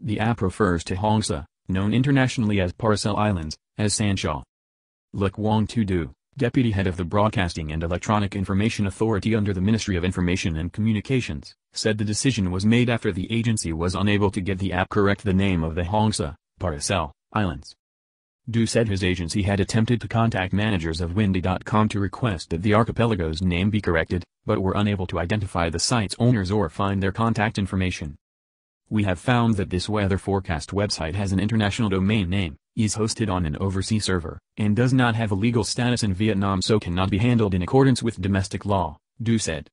The app refers to Hoang Sa, known internationally as Paracel Islands, as Sansha. Le Quang Tu Do, deputy head of the Broadcasting and Electronic Information Authority under the Ministry of Information and Communications, said the decision was made after the agency was unable to get the app correct the name of the Hoang Sa, Paracel, Islands. Do said his agency had attempted to contact managers of Windy.com to request that the archipelago's name be corrected, but were unable to identify the site's owners or find their contact information. We have found that this weather forecast website has an international domain name, is hosted on an overseas server, and does not have a legal status in Vietnam so cannot be handled in accordance with domestic law, Do said.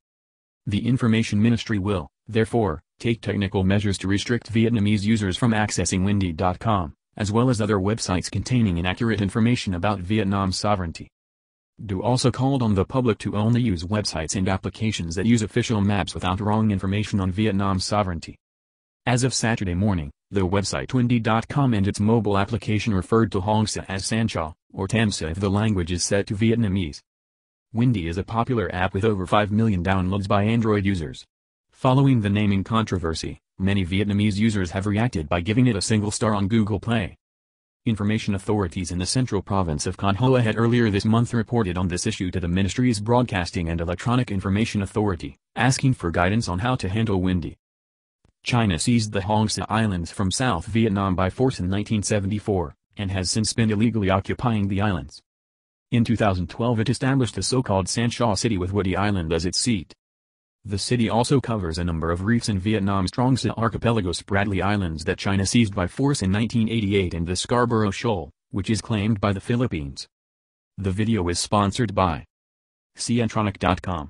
The Information Ministry will, therefore, take technical measures to restrict Vietnamese users from accessing Windy.com, as well as other websites containing inaccurate information about Vietnam's sovereignty. Do also called on the public to only use websites and applications that use official maps without wrong information on Vietnam's sovereignty. As of Saturday morning, the website Windy.com and its mobile application referred to Hoang Sa as Sansha, or Tam Sa if the language is set to Vietnamese. Windy is a popular app with over 5 million downloads by Android users. Following the naming controversy, many Vietnamese users have reacted by giving it a single star on Google Play. Information authorities in the central province of Khanh Hoa had earlier this month reported on this issue to the ministry's Broadcasting and Electronic Information Authority, asking for guidance on how to handle Windy. China seized the Hoang Sa Islands from South Vietnam by force in 1974, and has since been illegally occupying the islands. In 2012 it established the so-called Sansha City with Woody Island as its seat. The city also covers a number of reefs in Vietnam's Truong Sa archipelago Spratly Islands that China seized by force in 1988 and the Scarborough Shoal, which is claimed by the Philippines. The video is sponsored by Cientronic.com.